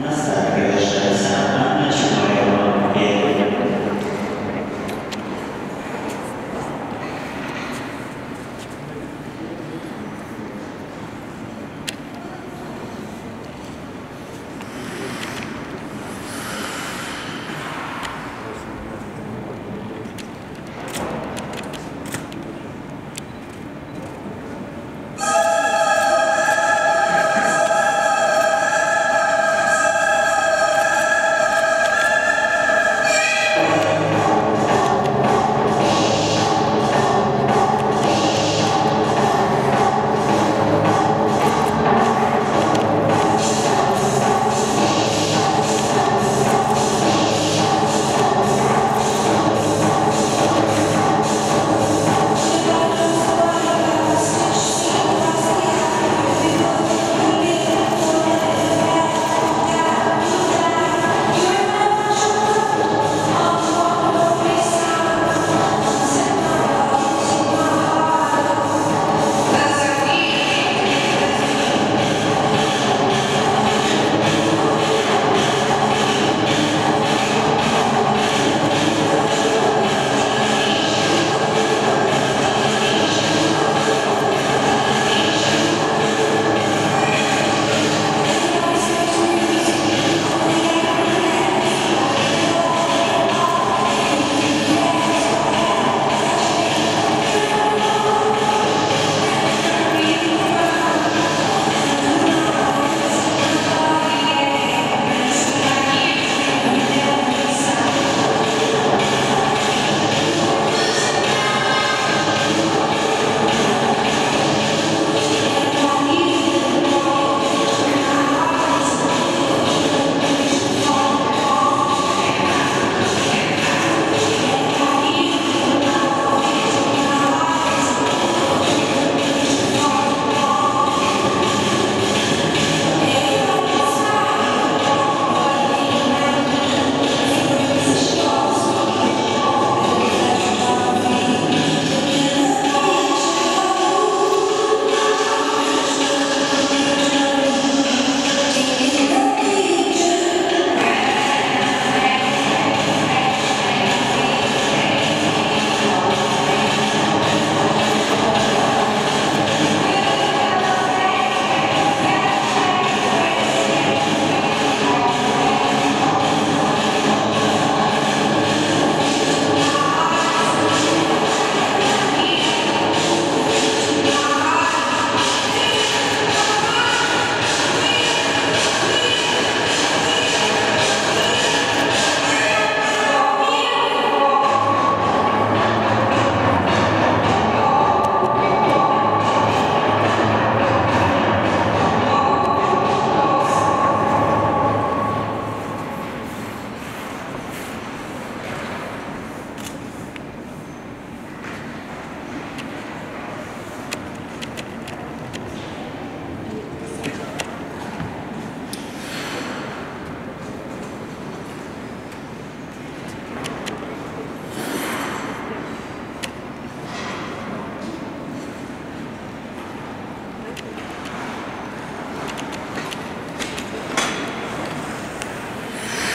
Massacre da scienza